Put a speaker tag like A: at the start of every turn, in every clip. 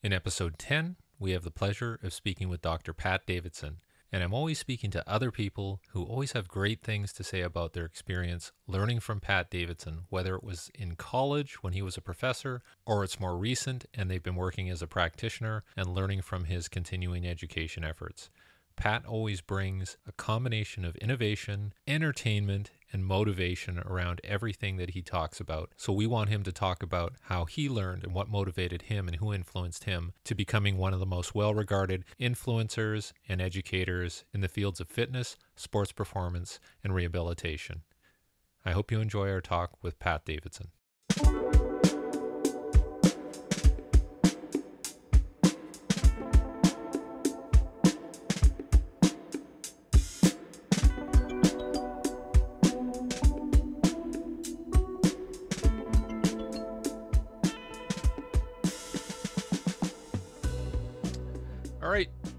A: In episode 10, we have the pleasure of speaking with Dr. Pat Davidson. And I'm always speaking to other people who always have great things to say about their experience learning from Pat Davidson, whether it was in college when he was a professor or it's more recent and they've been working as a practitioner and learning from his continuing education efforts. Pat always brings a combination of innovation, entertainment, and motivation around everything that he talks about. So we want him to talk about how he learned and what motivated him and who influenced him to becoming one of the most well regarded influencers and educators in the fields of fitness, sports performance, and rehabilitation. I hope you enjoy our talk with Pat Davidson.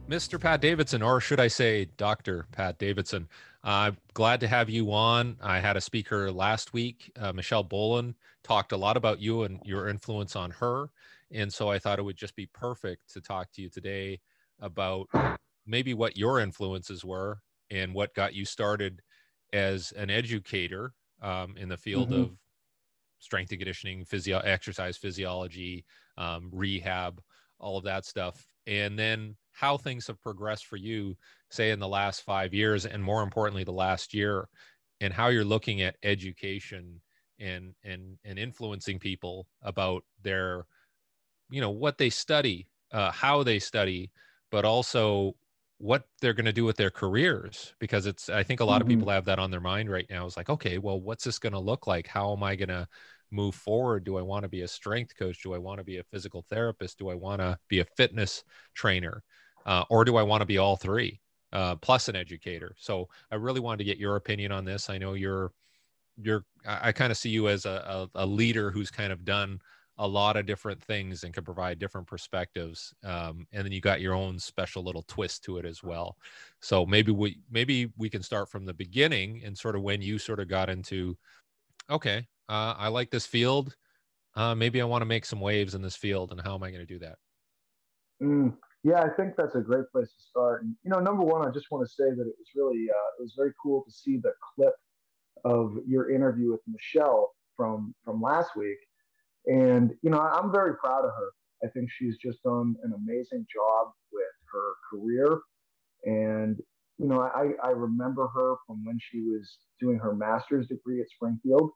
A: Mr. Pat Davidson, or should I say Dr. Pat Davidson. I'm uh, glad to have you on. I had a speaker last week, uh, Michelle Boland, talked a lot about you and your influence on her. And so I thought it would just be perfect to talk to you today about maybe what your influences were and what got you started as an educator um, in the field mm-hmm. of strength and conditioning, physio- exercise physiology, um, rehab, all of that stuff. And then how things have progressed for you, say in the last five years, and more importantly, the last year, and how you're looking at education and and and influencing people about their, you know, what they study, uh, how they study, but also what they're going to do with their careers because it's i think a lot mm-hmm. of people have that on their mind right now. It's like okay well what's this going to look like? How am i going to move forward? Do i want to be a strength coach? Do i want to be a physical therapist? Do i want to be a fitness trainer uh, or do I want to be all three uh, plus an educator? So I really wanted to get your opinion on this. I know you're you're I, kind of see you as a, a, a, leader who's kind of done a lot of different things and can provide different perspectives. Um, and then you got your own special little twist to it as well. So maybe we maybe we can start from the beginning and sort of when you sort of got into okay, uh, I like this field. Uh, maybe I want to make some waves in this field, and how am I going to do that?
B: Mm, yeah, I think that's a great place to start. And you know, number one, I just want to say that it was really uh, it was very cool to see the clip of your interview with Michelle from from last week. And you know, I'm very proud of her. I think she's just done an amazing job with her career. And you know, I, I remember her from when she was doing her master's degree at Springfield,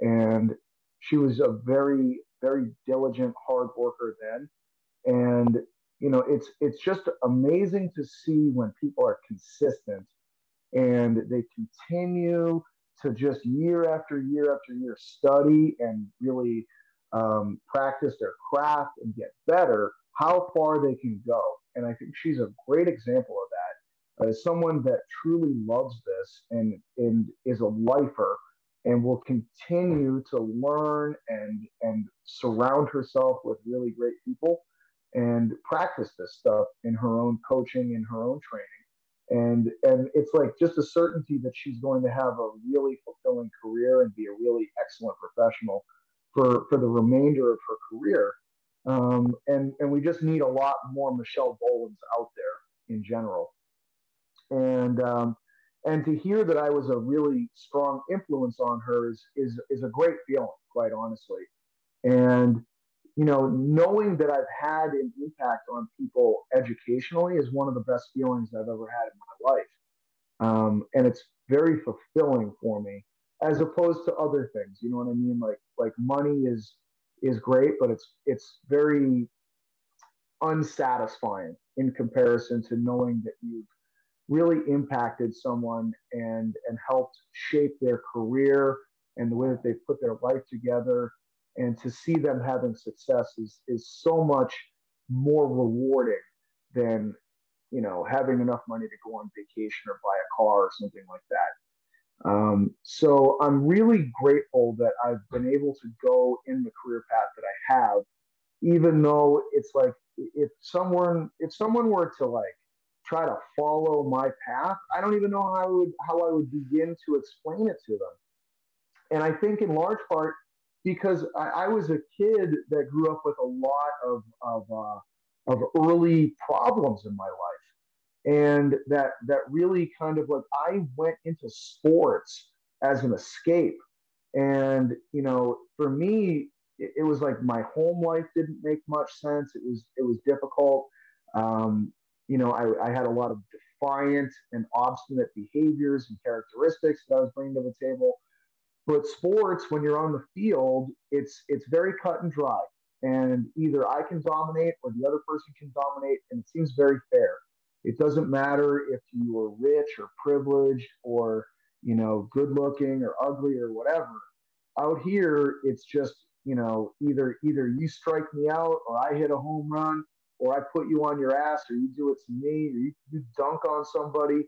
B: and she was a very very diligent, hard worker then. And you know, it's it's just amazing to see when people are consistent and they continue to just year after year after year study and really um, practice their craft and get better, how far they can go. And I think she's a great example of that. As someone that truly loves this and, and is a lifer and will continue to learn and, and surround herself with really great people and practice this stuff in her own coaching in her own training. And and it's like just a certainty that she's going to have a really fulfilling career and be a really excellent professional for for the remainder of her career. Um, and and we just need a lot more michelle bolands out there in general. And um, and to hear that i was a really strong influence on her is is, is a great feeling quite honestly. And you know, knowing that I've had an impact on people educationally is one of the best feelings I've ever had in my life. Um, and it's very fulfilling for me as opposed to other things. You know what I mean? Like, like money is, is great, but it's, it's very unsatisfying in comparison to knowing that you've really impacted someone and, and helped shape their career and the way that they've put their life together and to see them having success is is so much more rewarding than you know having enough money to go on vacation or buy a car or something like that. Um, so i'm really grateful that i've been able to go in the career path that i have even though it's like if someone if someone were to like try to follow my path i don't even know how i would how i would begin to explain it to them. And i think in large part because I, I, was a kid that grew up with a lot of, of uh, of early problems in my life. And that that really kind of like I went into sports as an escape. And you know, for me, it, it was like my home life didn't make much sense. It was it was difficult. Um, you know, I, I had a lot of defiant and obstinate behaviors and characteristics that I was bringing to the table. But sports, when you're on the field, it's it's very cut and dry and either I can dominate or the other person can dominate, and it seems very fair. It doesn't matter if you are rich or privileged or you know good looking or ugly or whatever. Out here, it's just you know either either you strike me out or I hit a home run or I put you on your ass or you do it to me or you, you dunk on somebody.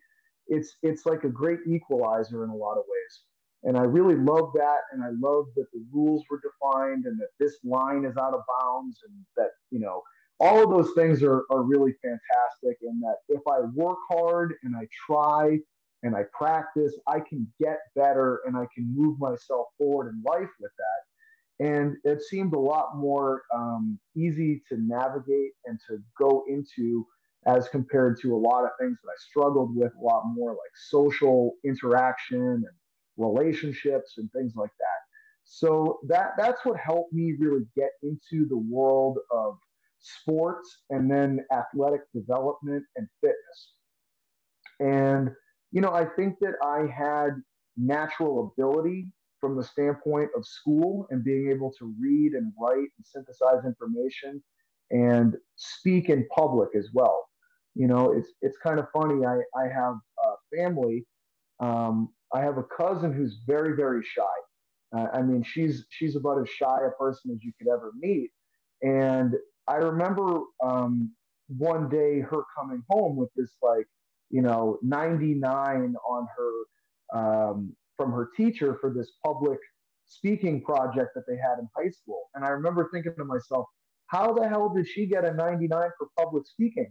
B: It's it's like a great equalizer in a lot of ways. And I really love that. And I love that the rules were defined and that this line is out of bounds and that, you know, all of those things are, are really fantastic. And that if I work hard and I try and I practice, I can get better and I can move myself forward in life with that. And it seemed a lot more um, easy to navigate and to go into as compared to a lot of things that I struggled with, a lot more like social interaction and relationships and things like that. So that that's what helped me really get into the world of sports and then athletic development and fitness. And you know, I think that I had natural ability from the standpoint of school and being able to read and write and synthesize information and speak in public as well. You know, it's it's kind of funny. I I have a family um, I have a cousin who's very, very shy. Uh, I mean, she's she's about as shy a person as you could ever meet. And I remember um, one day her coming home with this like, you know, 99 on her um, from her teacher for this public speaking project that they had in high school. And I remember thinking to myself, how the hell did she get a 99 for public speaking?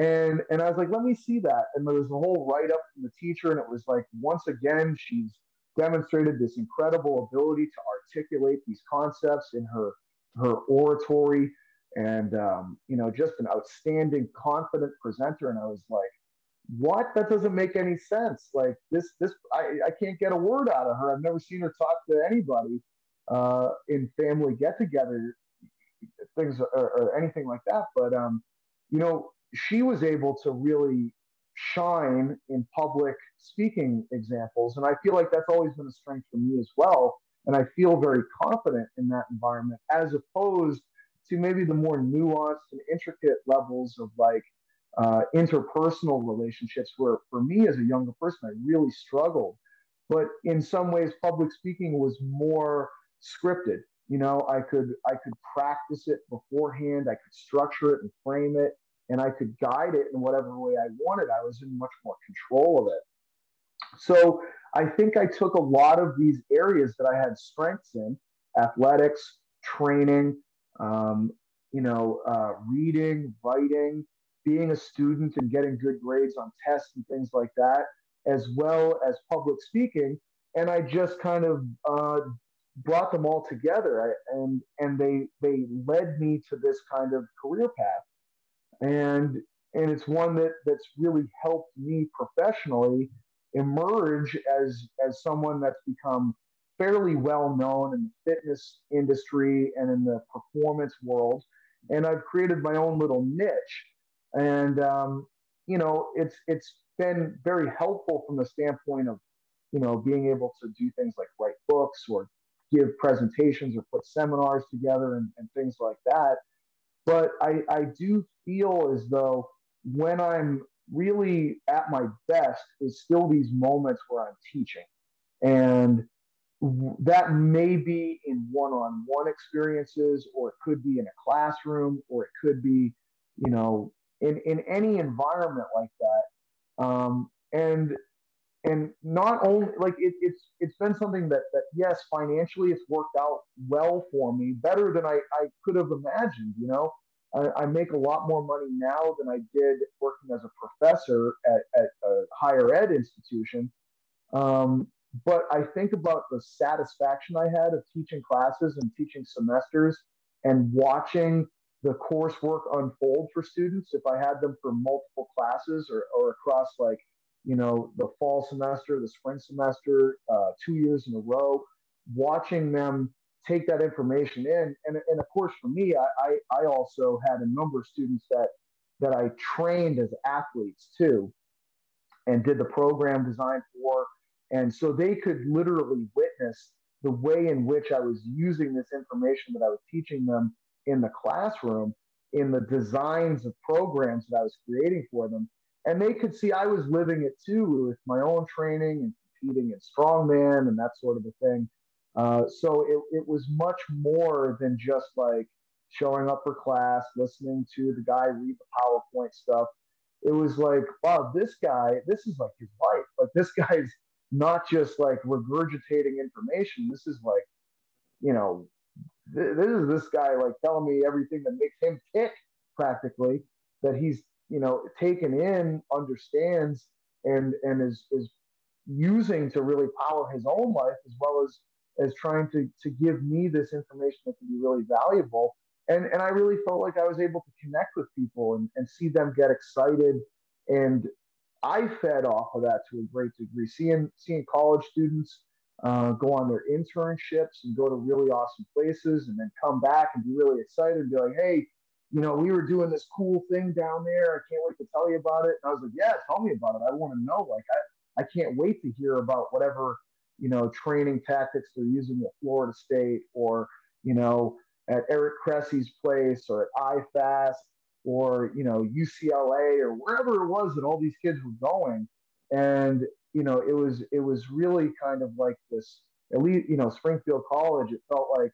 B: And and I was like, let me see that. And there was a whole write up from the teacher, and it was like, once again, she's demonstrated this incredible ability to articulate these concepts in her her oratory, and um, you know, just an outstanding, confident presenter. And I was like, what? That doesn't make any sense. Like this, this, I, I can't get a word out of her. I've never seen her talk to anybody uh, in family get-together things or, or anything like that. But um, you know, she was able to really shine in public speaking examples. And I feel like that's always been a strength for me as well. And I feel very confident in that environment as opposed to maybe the more nuanced and intricate levels of like uh, interpersonal relationships where for me as a younger person, I really struggled. But in some ways, public speaking was more scripted. You know, I could I could practice it beforehand. I could structure it and frame it and I could guide it in whatever way I wanted. I was in much more control of it. So I think I took a lot of these areas that I had strengths in athletics, training, um, you know, uh, reading, writing, being a student and getting good grades on tests and things like that, as well as public speaking. And I just kind of uh, brought them all together, I, and and they they led me to this kind of career path and and it's one that that's really helped me professionally emerge as as someone that's become fairly well known in the fitness industry and in the performance world. And i've created my own little niche. And um, you know it's it's been very helpful from the standpoint of you know being able to do things like write books or give presentations or put seminars together and, and things like that but I, I do feel as though when I'm really at my best is still these moments where I'm teaching. And that may be in one-on-one experiences or it could be in a classroom or it could be you know in, in any environment like that um, and and not only like it, it's it's been something that that yes financially it's worked out well for me better than i i could have imagined you know? I, I make a lot more money now than i did working as a professor at, at a higher ed institution. Um, but i think about the satisfaction i had of teaching classes and teaching semesters and watching the coursework unfold for students if I had them for multiple classes or, or across like, you know, the fall semester, the spring semester, uh, two years in a row, watching them take that information in. And, and of course, for me, I, I, I also had a number of students that, that I trained as athletes too and did the program design for. And so they could literally witness the way in which I was using this information that I was teaching them in the classroom in the designs of programs that I was creating for them. And they could see I was living it too with my own training and competing in strongman and that sort of a thing. Uh, so it, it was much more than just like showing up for class, listening to the guy read the PowerPoint stuff. It was like, wow, this guy, this is like his life. Like this guy's not just like regurgitating information. This is like, you know, th- this is this guy like telling me everything that makes him tick practically that he's, you know, taken in, understands, and and is is using to really power his own life as well as as trying to to give me this information that can be really valuable. And and I really felt like I was able to connect with people and, and see them get excited and I fed off of that to a great degree. Seeing seeing college students uh, go on their internships and go to really awesome places, and then come back and be really excited and be like, "Hey, you know, we were doing this cool thing down there. I can't wait to tell you about it." And I was like, "Yeah, tell me about it. I want to know. Like, I I can't wait to hear about whatever you know training tactics they're using at Florida State or you know at Eric Cressey's place or at IFAST or you know UCLA or wherever it was that all these kids were going, and you know it was it was really kind of like this at least you know Springfield College. It felt like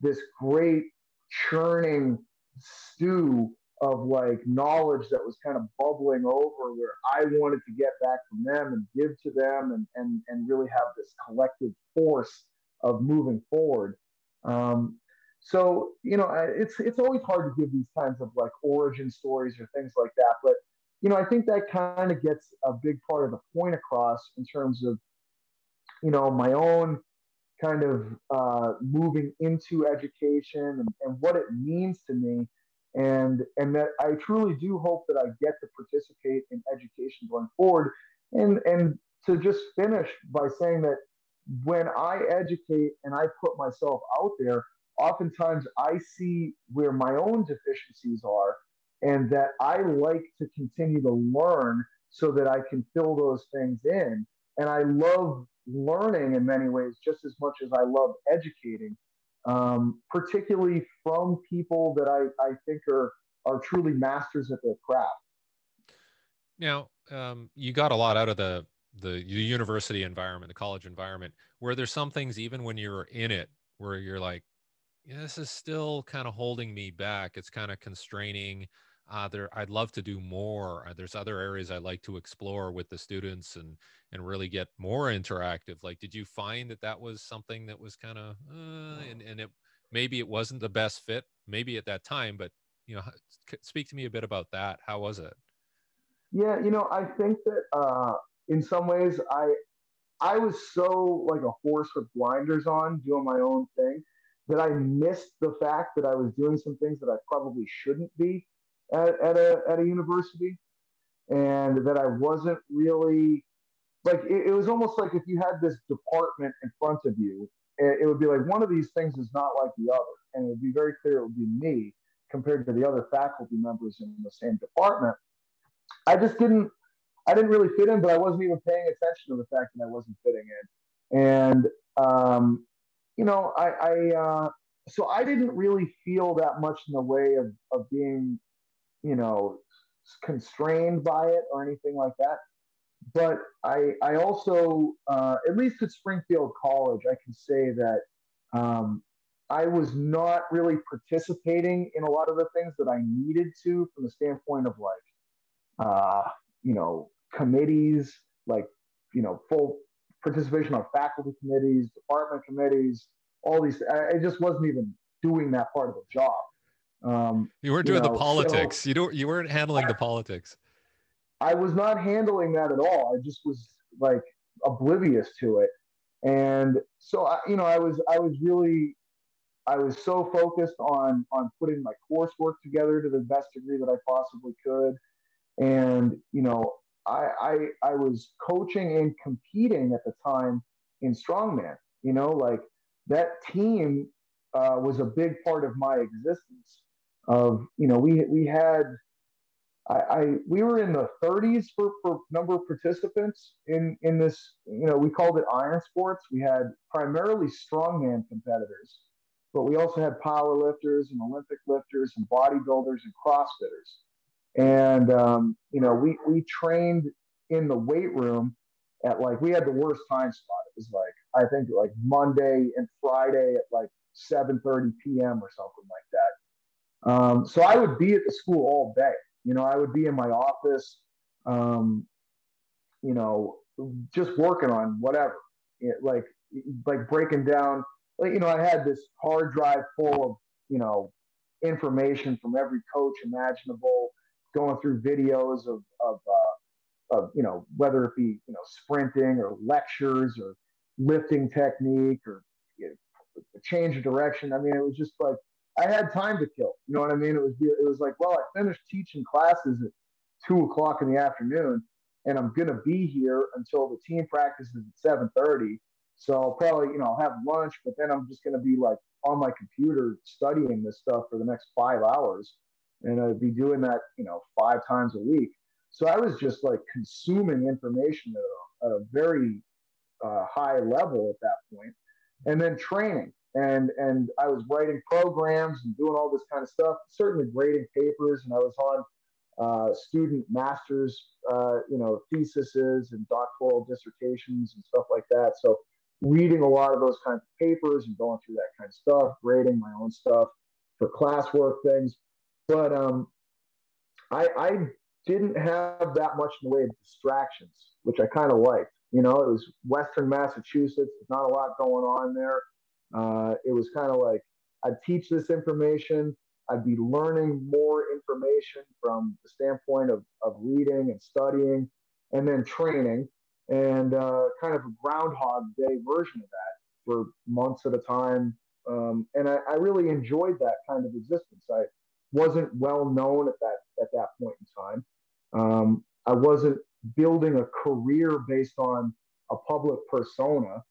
B: this great churning stew of like knowledge that was kind of bubbling over where I wanted to get back from them and give to them and and and really have this collective force of moving forward. Um, so you know, it's it's always hard to give these kinds of like origin stories or things like that. But you know, I think that kind of gets a big part of the point across in terms of you know my own kind of uh, moving into education and, and what it means to me and and that I truly do hope that I get to participate in education going forward and and to just finish by saying that when I educate and I put myself out there oftentimes I see where my own deficiencies are and that I like to continue to learn so that I can fill those things in. And I love learning in many ways just as much as I love educating, um, particularly from people that I, I think are, are truly masters at their craft.
A: Now, um, you got a lot out of the, the, the university environment, the college environment, where there's some things, even when you're in it, where you're like, yeah, this is still kind of holding me back. It's kind of constraining. Uh, there, I'd love to do more. Uh, there's other areas I'd like to explore with the students and and really get more interactive. Like, did you find that that was something that was kind of uh, and and it maybe it wasn't the best fit, maybe at that time, but you know, speak to me a bit about that. How was it?
B: Yeah, you know, I think that uh, in some ways I I was so like a horse with blinders on, doing my own thing that I missed the fact that I was doing some things that I probably shouldn't be at, at, a, at a university and that I wasn't really like it, it, was almost like if you had this department in front of you, it, it, would be like one of these things is not like the other. And it would be very clear it would be me compared to the other faculty members in the same department. I just didn't I didn't really fit in, but I wasn't even paying attention to the fact that I wasn't fitting in. And um, you know, I, I uh, so I didn't really feel that much in the way of, of being, you know, constrained by it or anything like that. But I, I also, uh, at least at Springfield College, I can say that um, I was not really participating in a lot of the things that I needed to from the standpoint of like, uh, you know, committees, like, you know, full participation on faculty committees, department committees, all these. I, I just wasn't even doing that part of the job.
A: Um, you weren't doing know, the politics. So you don't. You weren't handling I, the politics.
B: I was not handling that at all. I just was like oblivious to it, and so I, you know, I was I was really I was so focused on on putting my coursework together to the best degree that I possibly could, and you know, I I, I was coaching and competing at the time in strongman. You know, like that team uh, was a big part of my existence. Of you know, we we had I, I, we were in the 30s for, for number of participants in in this. You know, we called it iron sports. We had primarily strongman competitors, but we also had power lifters and Olympic lifters and bodybuilders and CrossFitters. And um, you know, we we trained in the weight room at like we had the worst time spot. It was like I think like Monday and Friday at like 7:30 p.m. or something like that. Um, so I would be at the school all day you know, I would be in my office, um, you know, just working on whatever, it, like like breaking down. Like, you know, I had this hard drive full of you know information from every coach imaginable, going through videos of of, uh, of you know whether it be you know sprinting or lectures or lifting technique or you know, change of direction. I mean, it was just like I had time to kill. You know what I mean? It was it was like, well, I finished teaching classes at two o'clock in the afternoon, and I'm gonna be here until the team practices at seven thirty. So I'll probably, you know, I'll have lunch, but then I'm just gonna be like on my computer studying this stuff for the next five hours, and I'd be doing that, you know, five times a week. So I was just like consuming information at a, at a very uh, high level at that point, and then training and and I was writing programs and doing all this kind of stuff. Certainly grading papers, and I was on uh, student masters, uh, you know, theses and doctoral dissertations and stuff like that. So reading a lot of those kinds of papers and going through that kind of stuff, grading my own stuff for classwork things. But um, I, I didn't have that much in the way of distractions, which I kind of liked. You know, it was Western Massachusetts. not a lot going on there. Uh, it was kind of like I'd teach this information. I'd be learning more information from the standpoint of, of reading and studying and then training and uh, kind of a Groundhog Day version of that for months at a time. Um, and I, I, really enjoyed that kind of existence. I wasn't well known at that at that point in time. Um, I wasn't building a career based on a public persona.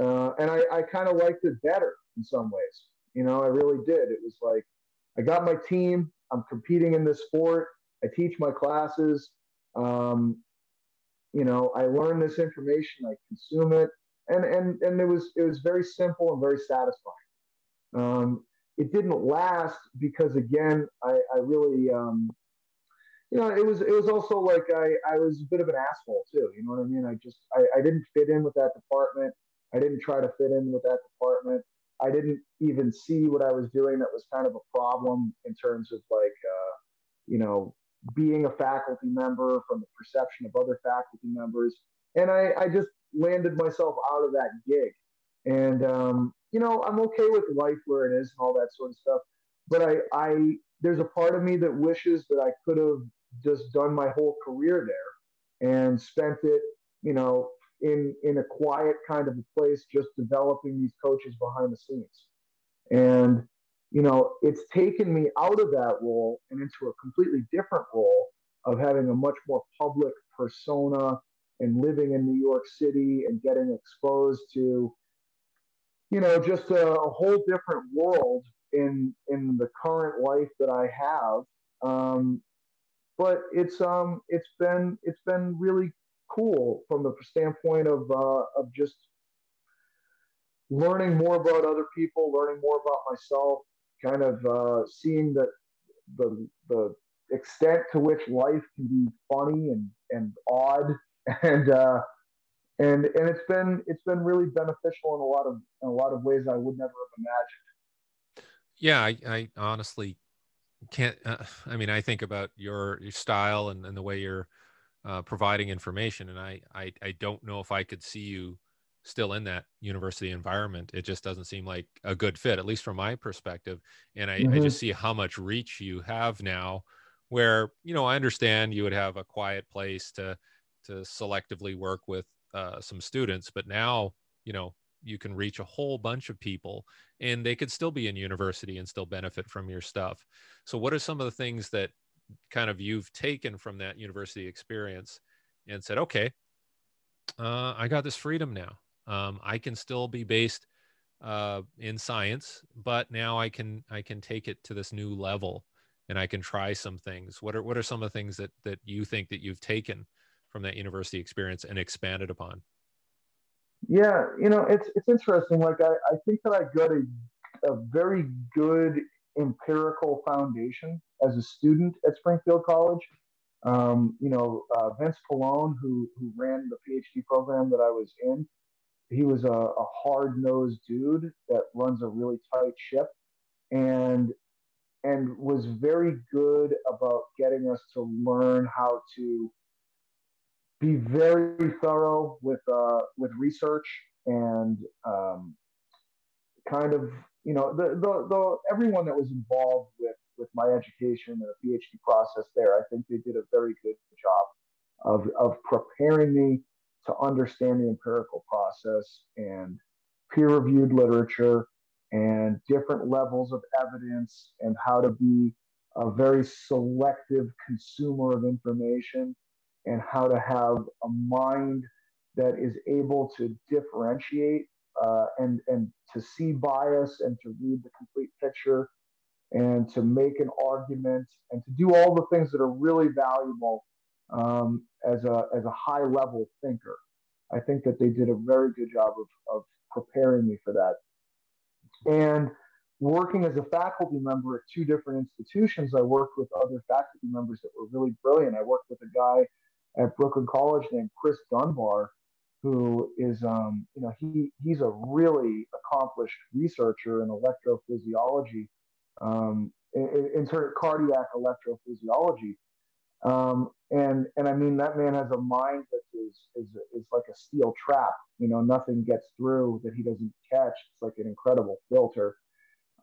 B: Uh, and I, I kind of liked it better in some ways. You know, I really did. It was like I got my team. I'm competing in this sport. I teach my classes. Um, you know, I learn this information. I consume it, and and and it was it was very simple and very satisfying. Um, it didn't last because again, I, I really um, you know, it was it was also like I, I was a bit of an asshole too. You know what I mean? I just I, I didn't fit in with that department. I didn't try to fit in with that department. I didn't even see what I was doing that was kind of a problem in terms of like, uh, you know, being a faculty member from the perception of other faculty members. And I, I just landed myself out of that gig. And, um, you know, I'm okay with life where it is and all that sort of stuff. But I, I, there's a part of me that wishes that I could have just done my whole career there and spent it, you know, in in a quiet kind of a place, just developing these coaches behind the scenes. And you know, it's taken me out of that role and into a completely different role of having a much more public persona and living in New York City and getting exposed to, you know, just a, a whole different world in in the current life that I have. Um, but it's um it's been it's been really cool from the standpoint of uh, of just learning more about other people, learning more about myself, kind of uh, seeing that the the extent to which life can be funny and and odd and uh, and and it's been it's been really beneficial in a lot of in a lot of ways I would never have imagined.
A: Yeah, I, I honestly can't. Uh, I mean, I think about your your style and, and the way you're uh, providing information. And I, I, I don't know if I could see you still in that university environment. It just doesn't seem like a good fit, at least from my perspective. And I, mm-hmm. I just see how much reach you have now where, you know, I understand you would have a quiet place to, to selectively work with uh, some students, but now, you know, you can reach a whole bunch of people and they could still be in university and still benefit from your stuff so what are some of the things that kind of you've taken from that university experience and said okay uh, i got this freedom now. Um, i can still be based uh, in science but now i can i can take it to this new level and i can try some things. What are what are some of the things that that you think that you've taken from that university experience and expanded upon?
B: Yeah, you know, it's it's interesting. Like I, I think that I got a, a very good empirical foundation as a student at Springfield College. Um, you know, uh, Vince Paolone, who who ran the PhD program that I was in, he was a, a hard nosed dude that runs a really tight ship, and and was very good about getting us to learn how to be very thorough with uh, with research and um, kind of you know the, the the everyone that was involved with with my education and the PhD process there, I think they did a very good job of of preparing me to understand the empirical process and peer reviewed literature and different levels of evidence and how to be a very selective consumer of information and how to have a mind that is able to differentiate uh, and and to see bias and to read the complete picture and to make an argument and to do all the things that are really valuable um, as a as a high level thinker. I think that they did a very good job of, of preparing me for that. And working as a faculty member at two different institutions, I worked with other faculty members that were really brilliant. I worked with a guy at Brooklyn College named Chris Dunbar, who is, um, you know, he he's a really accomplished researcher in electrophysiology, um, in, cardiac electrophysiology. Um, and and I mean that man has a mind that is is is like a steel trap. You know, nothing gets through that he doesn't catch. It's like an incredible filter.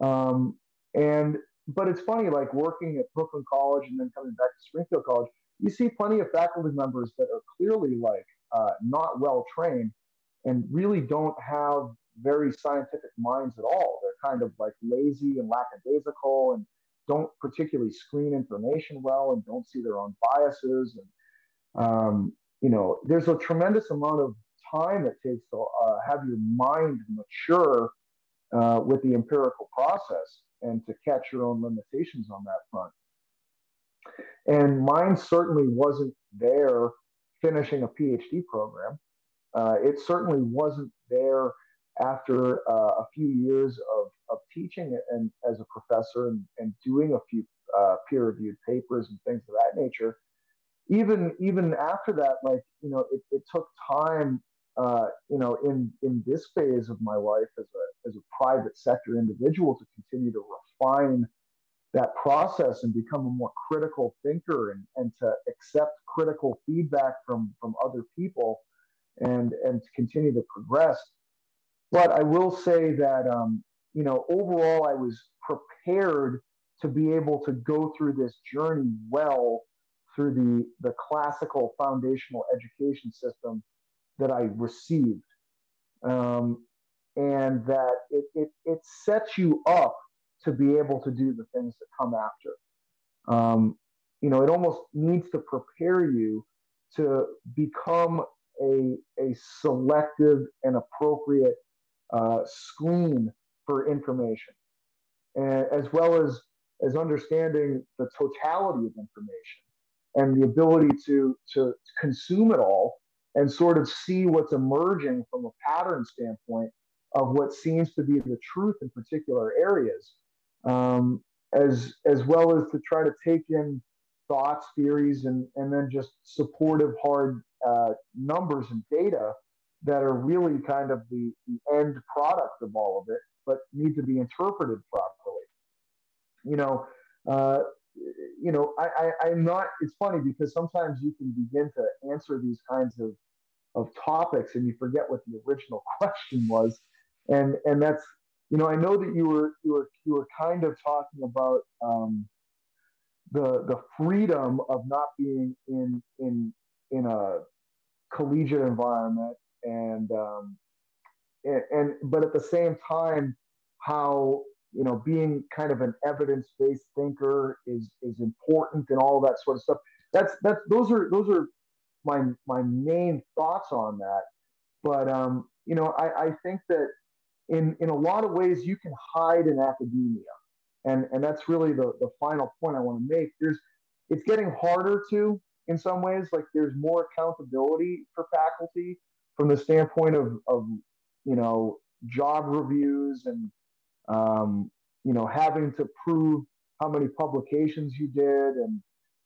B: Um, and but it's funny, like working at Brooklyn College and then coming back to Springfield College you see plenty of faculty members that are clearly like uh, not well trained and really don't have very scientific minds at all. They're kind of like lazy and lackadaisical and don't particularly screen information well and don't see their own biases. And, um, you know, there's a tremendous amount of time it takes to uh, have your mind mature uh, with the empirical process and to catch your own limitations on that front. And mine certainly wasn't there finishing a PhD program. Uh, it certainly wasn't there after uh, a few years of, of teaching and as a professor and, and doing a few uh, peer-reviewed papers and things of that nature. Even even after that, like you know, it, it took time. Uh, you know, in in this phase of my life as a as a private sector individual, to continue to refine that process and become a more critical thinker and, and to accept critical feedback from from other people and and to continue to progress but i will say that um, you know overall i was prepared to be able to go through this journey well through the the classical foundational education system that i received um, and that it, it, it sets you up to be able to do the things that come after. Um, you know, it almost needs to prepare you to become a, a selective and appropriate uh, screen for information, and, as well as as understanding the totality of information and the ability to to consume it all and sort of see what's emerging from a pattern standpoint of what seems to be the truth in particular areas um, as as well as to try to take in thoughts, theories, and and then just supportive hard uh, numbers and data that are really kind of the, the end product of all of it, but need to be interpreted properly. You know, uh, you know, I, I, I'm not. It's funny because sometimes you can begin to answer these kinds of of topics and you forget what the original question was, and and that's you know, I know that you were you were you were kind of talking about um, the the freedom of not being in in in a collegiate environment and um, and, and but at the same time, how you know being kind of an evidence-based thinker is is important and all that sort of stuff. That's that's those are those are my my main thoughts on that. But um, you know, I, I think that in in a lot of ways you can hide in academia, and and that's really the the final point I want to make. There's it's getting harder to in some ways. Like there's more accountability for faculty from the standpoint of of you know job reviews and um, you know having to prove how many publications you did and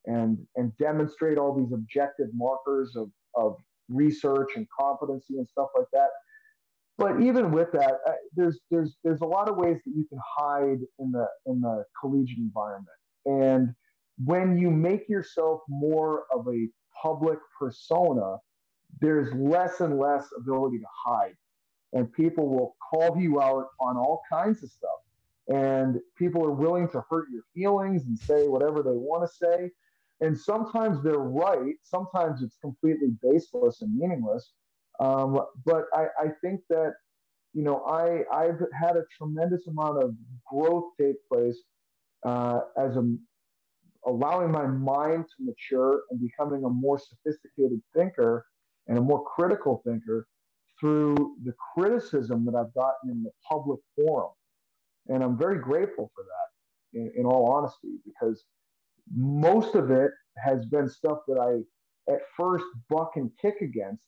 B: and and demonstrate all these objective markers of of research and competency and stuff like that. But even with that, there's there's there's a lot of ways that you can hide in the in the collegiate environment. And when you make yourself more of a public persona, there's less and less ability to hide. And people will call you out on all kinds of stuff. And people are willing to hurt your feelings and say whatever they want to say. And sometimes they're right. Sometimes it's completely baseless and meaningless. Um, but I, I think that, you know, I, I've had a tremendous amount of growth take place uh, as a allowing my mind to mature and becoming a more sophisticated thinker and a more critical thinker through the criticism that I've gotten in the public forum. And I'm very grateful for that, in, in all honesty, because most of it has been stuff that I at first buck and kick against,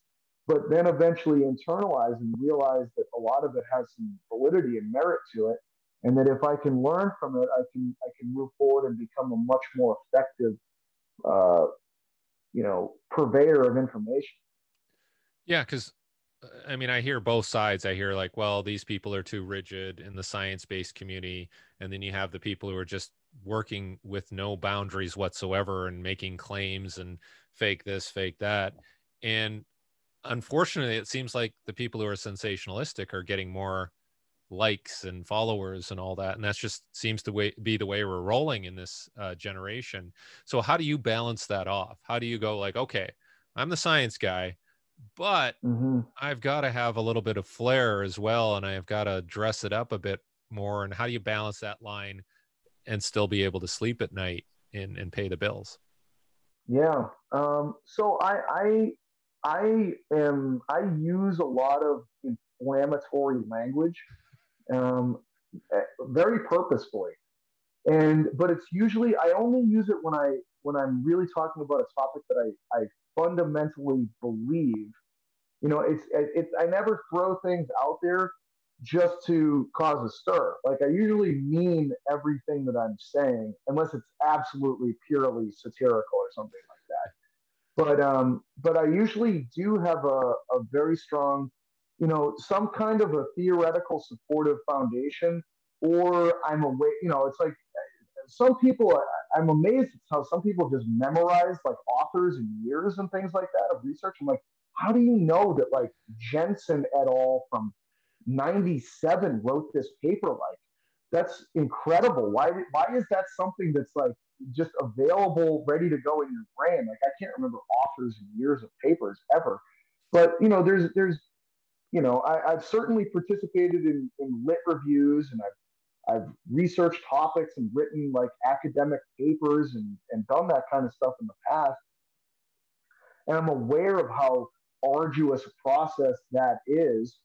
B: but then eventually internalize and realize that a lot of it has some validity and merit to it and that if I can learn from it, I can I can move forward and become a much more effective, uh, you know, purveyor of information.
A: Yeah, because uh, I mean, I hear both sides. I hear like, well, these people are too rigid in the science-based community, and then you have the people who are just working with no boundaries whatsoever and making claims and fake this, fake that, and unfortunately, it seems like the people who are sensationalistic are getting more likes and followers and all that and that's just seems to way, be the way we're rolling in this uh, generation. So how do you balance that off? How do you go like okay i'm the science guy but mm-hmm. i've got to have a little bit of flair as well and i've got to dress it up a bit more and how do you balance that line and still be able to sleep at night and, and pay the bills
B: yeah um, so i i i am i use a lot of inflammatory language um, eh, very purposefully. And but it's usually I only use it when I when I'm really talking about a topic that I, I fundamentally believe. You know, it's it's I never throw things out there just to cause a stir. Like I usually mean everything that I'm saying, unless it's absolutely purely satirical or something like that. But um, but I usually do have a, a very strong you know, some kind of a theoretical supportive foundation, or I'm away, you know, it's like some people, I'm amazed at how some people just memorize like authors and years and things like that of research. I'm like, how do you know that like Jensen et al. from 97 wrote this paper? Like, that's incredible. Why, why is that something that's like just available, ready to go in your brain? Like, I can't remember authors and years of papers ever. But you know, there's there's you know, I, have certainly participated in, in lit reviews and I've, I've researched topics and written like academic papers and, and done that kind of stuff in the past. And I'm aware of how arduous a process that is.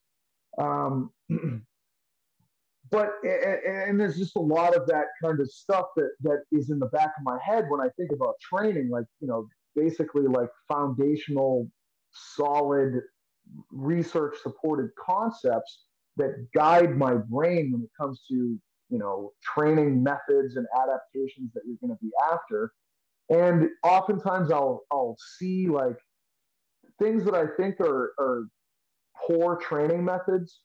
B: Um, but and, and, there's just a lot of that kind of stuff that that is in the back of my head when I think about training, like you know, basically like foundational, solid research supported concepts that guide my brain when it comes to you know training methods and adaptations that you're going to be after. And oftentimes i'll i'll see like things that i think are, are poor training methods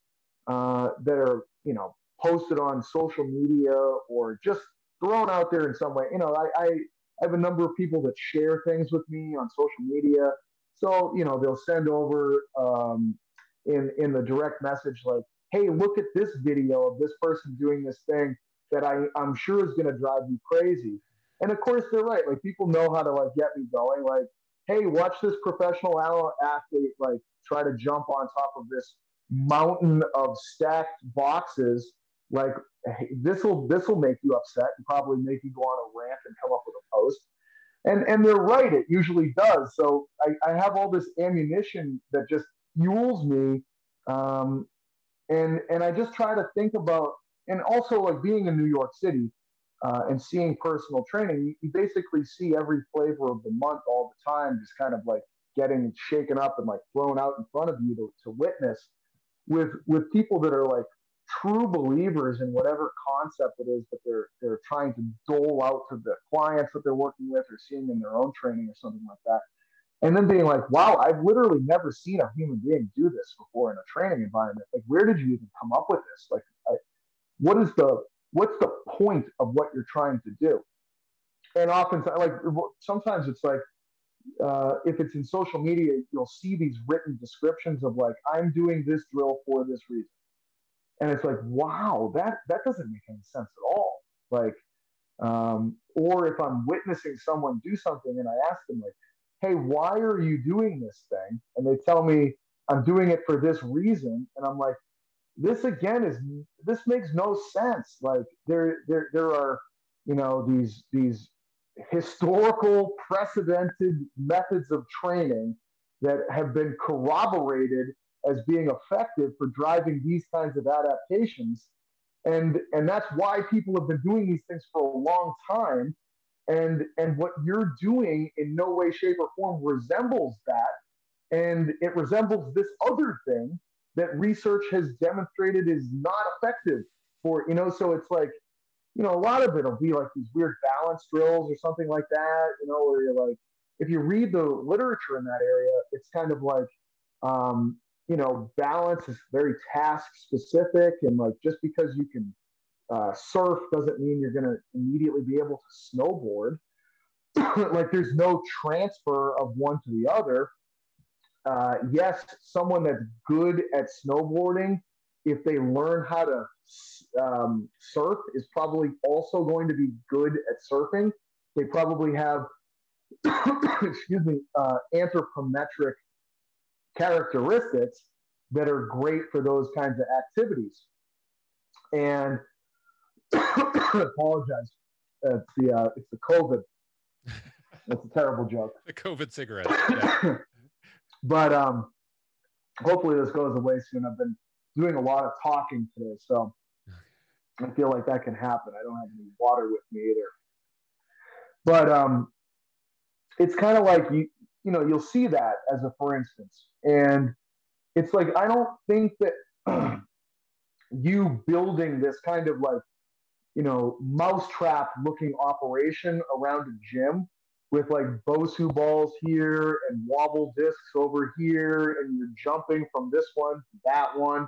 B: uh, that are you know posted on social media or just thrown out there in some way. You know I, I have a number of people that share things with me on social media. So, you know, they'll send over um, in, in the direct message, like, hey, look at this video of this person doing this thing that I, I'm sure is going to drive you crazy. And of course, they're right. Like, people know how to, like, get me going. Like, hey, watch this professional athlete, like, try to jump on top of this mountain of stacked boxes like this will this will make you upset and probably make you go on a rant and come up with a post and and they're right it usually does so i, I have all this ammunition that just fuels me um, and and i just try to think about and also like being in new york city uh, and seeing personal training you basically see every flavor of the month all the time just kind of like getting shaken up and like thrown out in front of you to, to witness with with people that are like true believers in whatever concept it is that they're they're trying to dole out to the clients that they're working with or seeing in their own training or something like that and then being like wow i've literally never seen a human being do this before in a training environment. Like where did you even come up with this? Like I, what is the what's the point of what you're trying to do? And often like sometimes it's like uh, if it's in social media you'll see these written descriptions of like i'm doing this drill for this reason. And it's like wow that that doesn't make any sense at all. Like um, or if i'm witnessing someone do something and i ask them like hey why are you doing this thing and they tell me i'm doing it for this reason and i'm like this again is this makes no sense like there there there are you know these these historical precedented methods of training that have been corroborated as being effective for driving these kinds of adaptations. And, and that's why people have been doing these things for a long time. And, and what you're doing in no way, shape, or form resembles that. And it resembles this other thing that research has demonstrated is not effective for, you know, so it's like, you know, a lot of it will be like these weird balance drills or something like that, you know, where you're like, if you read the literature in that area, it's kind of like, um, you know, balance is very task specific, and like just because you can uh, surf doesn't mean you're going to immediately be able to snowboard. like there's no transfer of one to the other. Uh, yes, someone that's good at snowboarding, if they learn how to um, surf, is probably also going to be good at surfing. They probably have, excuse me, uh, anthropometric characteristics that are great for those kinds of activities. And apologize. It's the uh, it's the COVID. That's a terrible joke.
A: The COVID cigarette. Yeah.
B: but um, hopefully this goes away soon. I've been doing a lot of talking today, so I feel like that can happen. I don't have any water with me either. But um, it's kind of like you you know you'll see that as a for instance and it's like i don't think that you building this kind of like you know mousetrap looking operation around a gym with like bosu balls here and wobble discs over here and you're jumping from this one to that one.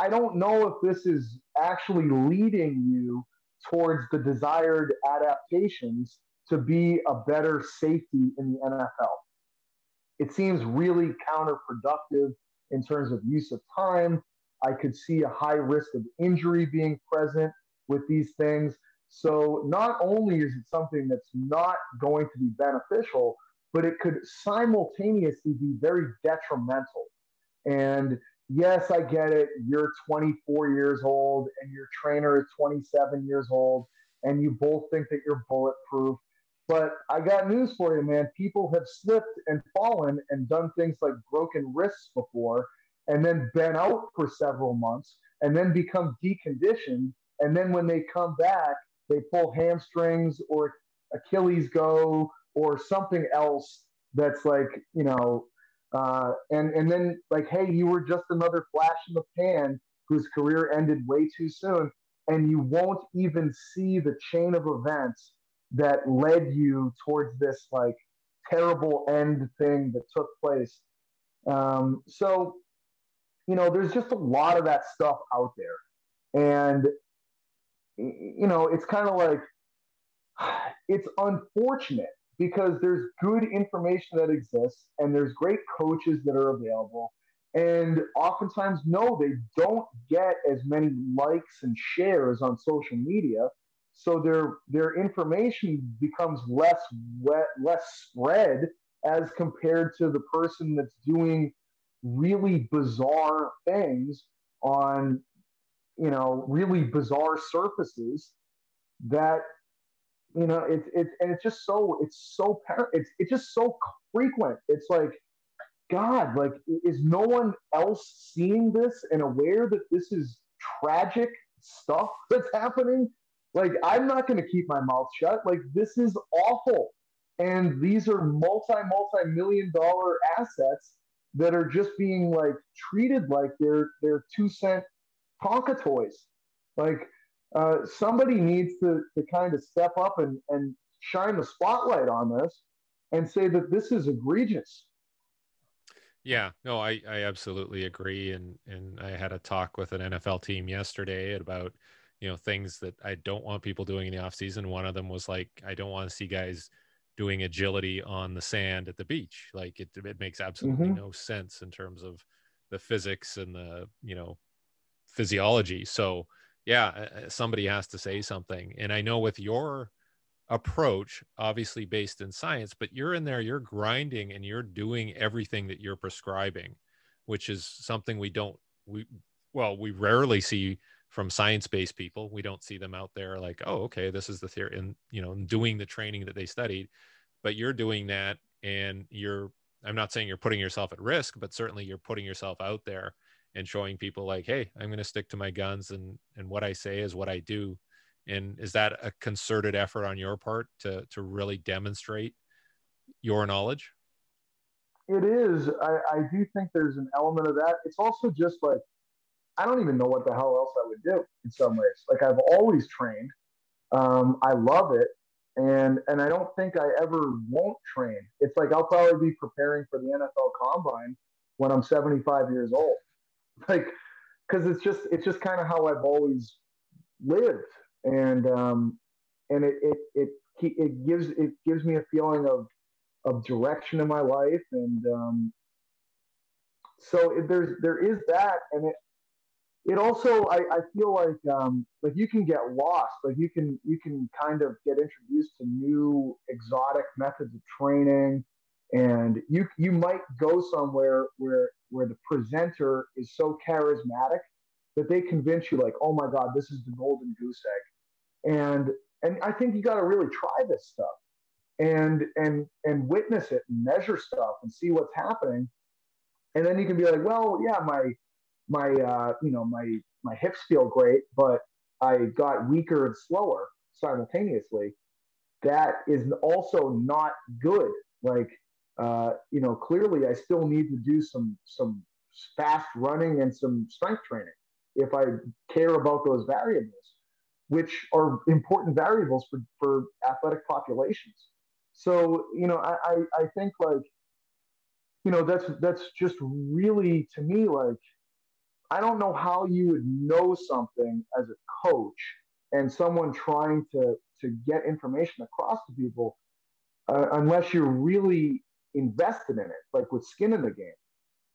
B: I don't know if this is actually leading you towards the desired adaptations to be a better safety in the nfl it seems really counterproductive in terms of use of time. I could see a high risk of injury being present with these things. So, not only is it something that's not going to be beneficial, but it could simultaneously be very detrimental. And yes, I get it. You're 24 years old and your trainer is 27 years old, and you both think that you're bulletproof. But I got news for you, man. People have slipped and fallen and done things like broken wrists before, and then been out for several months, and then become deconditioned. And then when they come back, they pull hamstrings or Achilles go or something else that's like, you know, uh, and and then like, hey, you were just another flash in the pan whose career ended way too soon, and you won't even see the chain of events that led you towards this like terrible end thing that took place. Um, so, you know, there's just a lot of that stuff out there. And, you know, it's kind of like, it's unfortunate because there's good information that exists and there's great coaches that are available. And oftentimes, no, they don't get as many likes and shares on social media so their their information becomes less wet, less spread as compared to the person that's doing really bizarre things on you know really bizarre surfaces that you know it's it's and it's just so it's so it's it's just so frequent. It's like god like is no one else seeing this and aware that this is tragic stuff that's happening? Like i'm not going to keep my mouth shut. Like this is awful. And these are multi multi million dollar assets that are just being like treated like they're they're two cent Tonka toys. Like uh, somebody needs to to kind of step up and and shine the spotlight on this and say that this is egregious.
A: Yeah, no, I, I absolutely agree. And and I had a talk with an NFL team yesterday about, you know, things that I don't want people doing in the off season. One of them was like, I don't want to see guys doing agility on the sand at the beach. Like it, it makes absolutely mm-hmm. no sense in terms of the physics and the, you know, physiology. So yeah, somebody has to say something. And I know with your approach, obviously based in science, but you're in there, you're grinding and you're doing everything that you're prescribing, which is something we don't, we, well, we rarely see from science-based people we don't see them out there like oh okay this is the theory and you know doing the training that they studied but you're doing that and you're i'm not saying you're putting yourself at risk but certainly you're putting yourself out there and showing people like hey i'm going to stick to my guns and and what i say is what i do and is that a concerted effort on your part to to really demonstrate your knowledge
B: it is i i do think there's an element of that it's also just like I don't even know what the hell else I would do in some ways. Like I've always trained. Um, I love it. And, and I don't think I ever won't train. It's like I'll probably be preparing for the NFL combine when I'm 75 years old. Like, cause it's just, it's just kind of how I've always lived. And, um, and it, it, it, it gives, it gives me a feeling of, of direction in my life. And, um, so it, there's, there is that. And it, it also I, I feel like um, like you can get lost like you can you can kind of get introduced to new exotic methods of training and you you might go somewhere where where the presenter is so charismatic that they convince you like oh my god this is the golden goose egg and and i think you got to really try this stuff and and and witness it and measure stuff and see what's happening and then you can be like well yeah my my uh, you know my my hips feel great, but I got weaker and slower simultaneously. That is also not good. Like uh, you know, clearly I still need to do some some fast running and some strength training if I care about those variables, which are important variables for, for athletic populations. So, you know, I, I, I think like, you know, that's that's just really to me like I don't know how you would know something as a coach and someone trying to to get information across to people uh, unless you're really invested in it, like with skin in the game.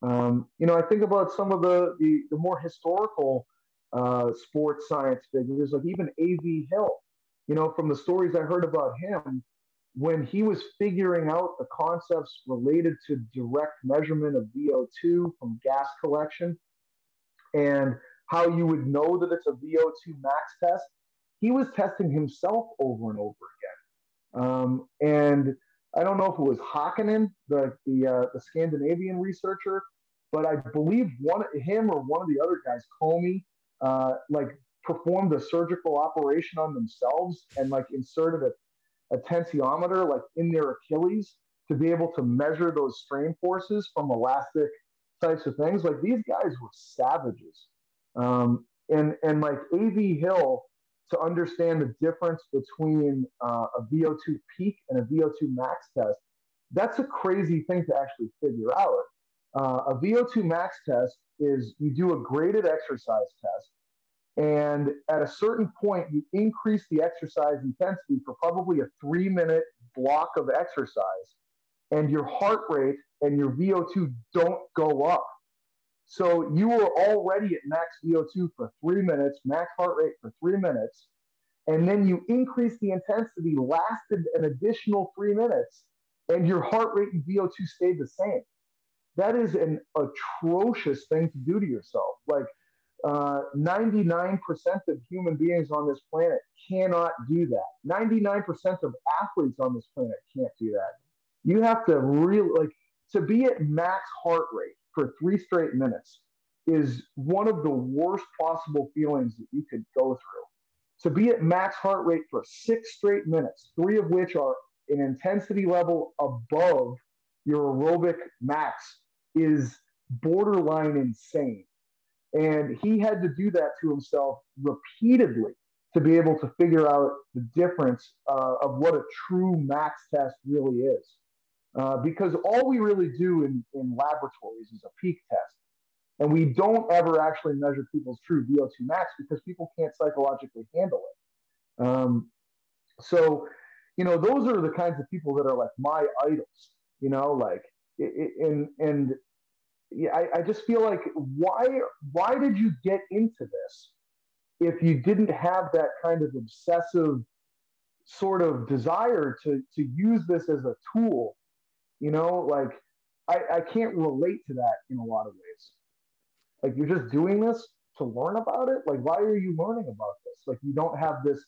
B: Um, you know, I think about some of the the, the more historical uh, sports science figures, like even A.V. Hill. You know, from the stories I heard about him, when he was figuring out the concepts related to direct measurement of VO2 from gas collection, and how you would know that it's a VO2 max test. He was testing himself over and over again. Um, and I don't know if it was Hakkinen, the the, uh, the Scandinavian researcher, but I believe one him or one of the other guys, Komi, uh, like performed a surgical operation on themselves and like inserted a, a tensiometer like in their Achilles to be able to measure those strain forces from elastic types of things. Like these guys were savages. Um, and, and like AV Hill, to understand the difference between uh, a VO2 peak and a VO2 max test, that's a crazy thing to actually figure out. Uh, a VO2 max test is you do a graded exercise test, and at a certain point, you increase the exercise intensity for probably a three minute block of exercise, and your heart rate and your VO2 don't go up. So you were already at max VO2 for three minutes, max heart rate for three minutes, and then you increase the intensity, lasted an additional three minutes, and your heart rate and VO2 stayed the same. that is an atrocious thing to do to yourself. Like uh, 99% of human beings on this planet cannot do that. 99% of athletes on this planet can't do that. You have to really like to be at max heart rate for three straight minutes is one of the worst possible feelings that you could go through. To be at max heart rate for six straight minutes, three of which are an intensity level above your aerobic max, is borderline insane. And he had to do that to himself repeatedly to be able to figure out the difference uh, of what a true max test really is. Uh, because all we really do in, in laboratories is a peak test. And we don't ever actually measure people's true VO2 max because people can't psychologically handle it. Um, so, you know, those are the kinds of people that are like my idols, you know, like, and, and yeah, I, I just feel like why, why did you get into this if you didn't have that kind of obsessive sort of desire to, to use this as a tool, you know, like I, I can't relate to that in a lot of ways. Like you're just doing this to learn about it. Like why are you learning about this? Like you don't have this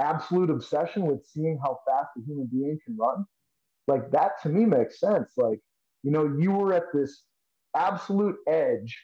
B: absolute obsession with seeing how fast a human being can run. Like that to me makes sense. Like you know you were at this absolute edge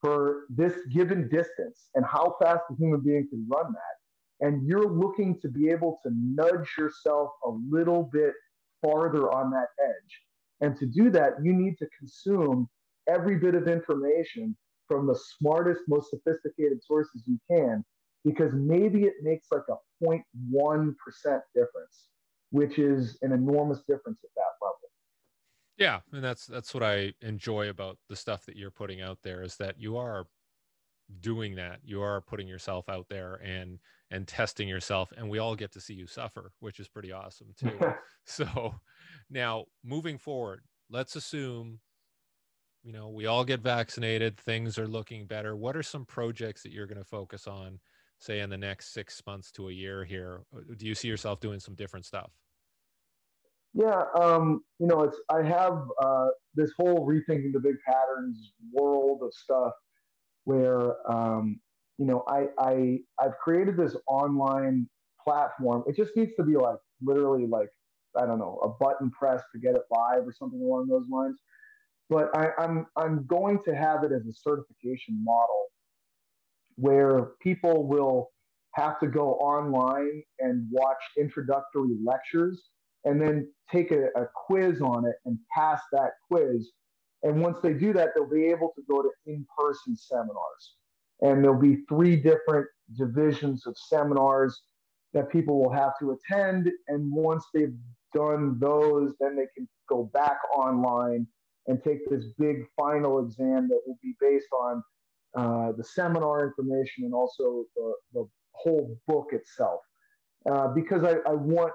B: for this given distance and how fast a human being can run that. And you're looking to be able to nudge yourself a little bit farther on that edge. And to do that, you need to consume every bit of information from the smartest, most sophisticated sources you can, because maybe it makes like a 0.1% difference, which is an enormous difference at that level.
A: Yeah, and that's that's what I enjoy about the stuff that you're putting out there is that you are doing that. You are putting yourself out there and and testing yourself and we all get to see you suffer, which is pretty awesome too. so now moving forward, let's assume you know, we all get vaccinated, things are looking better. What are some projects that you're going to focus on, say, in the next six months to a year here? Uh, do you see yourself doing some different stuff?
B: Yeah, um, you know, it's I have uh, this whole rethinking the big patterns world of stuff where um, you know I I I've created this online platform. It just needs to be like literally like I don't know a button press to get it live or something along those lines but I, I'm I'm going to have it as a certification model where people will have to go online and watch introductory lectures and then take a, a, quiz on it and pass that quiz. And once they do that, they'll be able to go to in person seminars. And there'll be three different divisions of seminars that people will have to attend. And once they've done those, then they can go back online and take this big final exam that will be based on uh, the seminar information and also the, the whole book itself. Uh, because I, I, want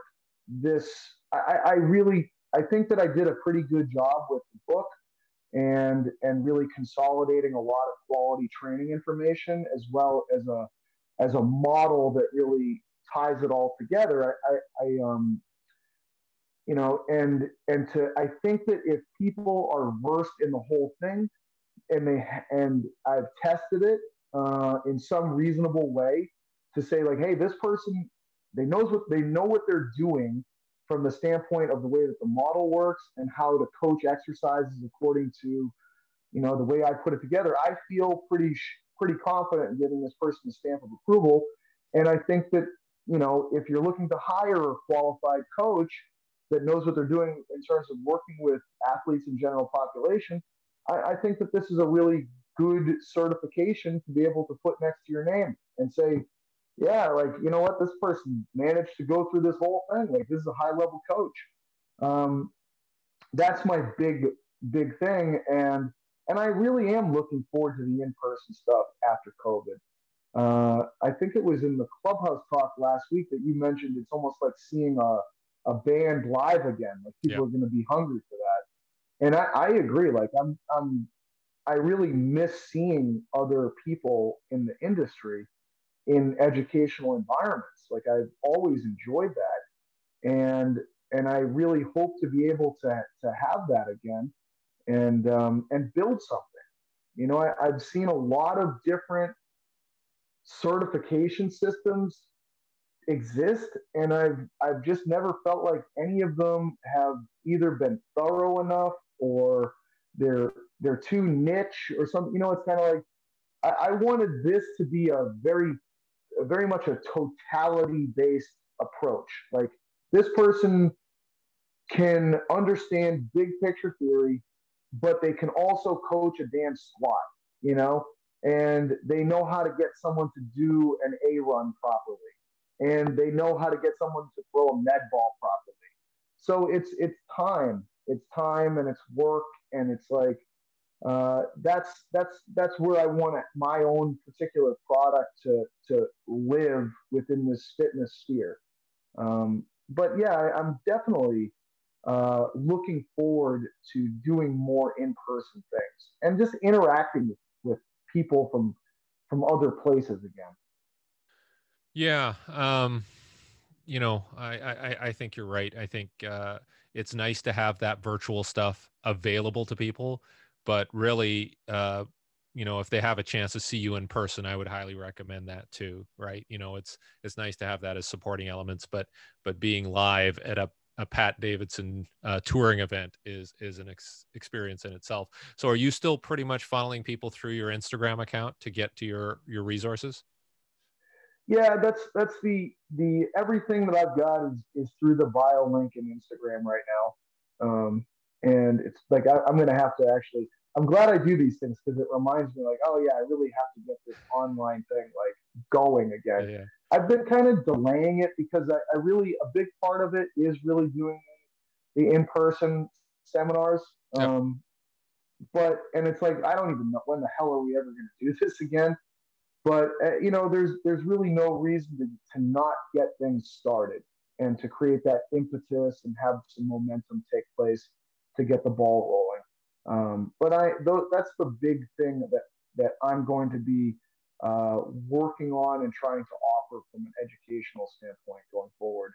B: this, I, I, really, I think that I did a pretty good job with the book and and really consolidating a lot of quality training information as well as a as a model that really ties it all together. I, I, I um, you know and and to i think that if people are versed in the whole thing and they and i've tested it uh, in some reasonable way to say like hey this person they knows what they know what they're doing from the standpoint of the way that the model works and how to coach exercises according to you know the way i put it together i feel pretty pretty confident in giving this person a stamp of approval. And i think that you know if you're looking to hire a qualified coach that knows what they're doing in terms of working with athletes and general population, I, I think that this is a really good certification to be able to put next to your name and say, yeah, like, you know what, this person managed to go through this whole thing. Like, this is a high level coach. Um, that's my big, big thing. And, and I really am looking forward to the in person stuff after COVID. Uh, I think it was in the clubhouse talk last week that you mentioned it's almost like seeing a, a band live again. Like people yeah. are going to be hungry for that. And I, I agree. Like I'm, I'm, I really miss seeing other people in the industry in educational environments. Like I've always enjoyed that, and and I really hope to be able to to have that again. and um, and build something. You know, I, I've seen a lot of different certification systems exist and I've I've just never felt like any of them have either been thorough enough or they're they're too niche or something. You know, it's kind of like I, I, wanted this to be a very very much a totality based approach. Like this person can understand big picture theory, but they can also coach a damn squat, you know, and they know how to get someone to do an A run properly, and they know how to get someone to throw a med ball properly. So it's it's time, it's time, and it's work, and it's like uh, that's that's that's where I want my own particular product to to live within this fitness sphere. Um, but yeah, I, am definitely uh, looking forward to doing more in-person things and just interacting with, with people from from other places again.
A: Yeah, um, you know, I, I I think you're right. I think uh, it's nice to have that virtual stuff available to people, but really, uh, you know, if they have a chance to see you in person, I would highly recommend that too. Right? You know, it's it's nice to have that as supporting elements, but but being live at a a Pat Davidson uh, touring event is is an ex- experience in itself. So, are you still pretty much funneling people through your Instagram account to get to your your resources?
B: Yeah, that's that's the the everything that I've got is is through the bio link in Instagram right now, um, and it's like I, I'm going to have to actually. I'm glad I do these things because it reminds me, like, oh yeah, I really have to get this online thing like going again. Yeah. I've been kind of delaying it because I, I, really a big part of it is really doing the in-person seminars. Yep. Um, but and it's like I don't even know when the hell are we ever going to do this again. But uh, you know, there's there's really no reason to, to not get things started and to create that impetus and have some momentum take place to get the ball rolling. Um, but I th- that's the big thing that that I'm going to be uh, working on and trying to offer from an educational standpoint going forward.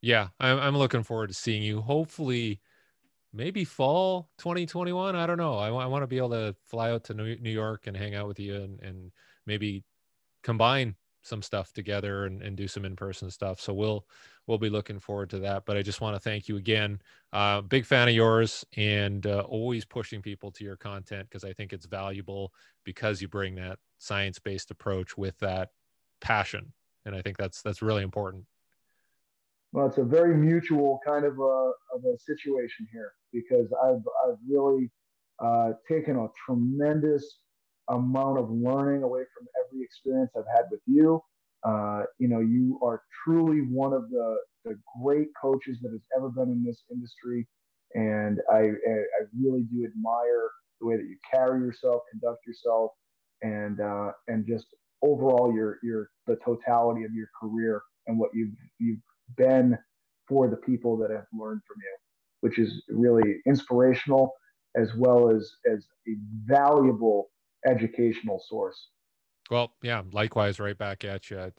A: Yeah, I'm, I'm looking forward to seeing you. Hopefully, maybe fall 2021. I don't know. I, I want to be able to fly out to New York and hang out with you and, and maybe combine some stuff together and, and do some in-person stuff. So we'll we'll be looking forward to that. But I just want to thank you again. Uh, big fan of yours and uh, always pushing people to your content because I think it's valuable because you bring that science-based approach with that passion, and I think that's that's really important.
B: Well, it's a very mutual kind of a, of a situation here because I've I've really uh, taken a tremendous amount of learning away from every experience I've had with you. Uh, you know, you are truly one of the, the great coaches that has ever been in this industry. And I, I really do admire the way that you carry yourself, conduct yourself, and, uh, and just overall your, your, the totality of your career and what you've, you've been for the people that have learned from you, which is really inspirational as well as, as a valuable educational source.
A: Well, yeah, likewise, right back at you.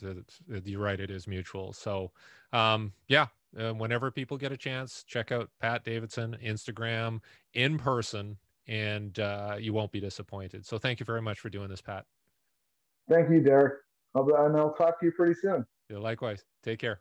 A: You're right; it is mutual. So, um, yeah, uh, whenever people get a chance, check out Pat Davidson Instagram in person, and uh, you won't be disappointed. So, thank you very much for doing this, Pat.
B: Thank you, Derek. I'll, and I'll talk to you pretty soon.
A: Yeah, likewise. Take care.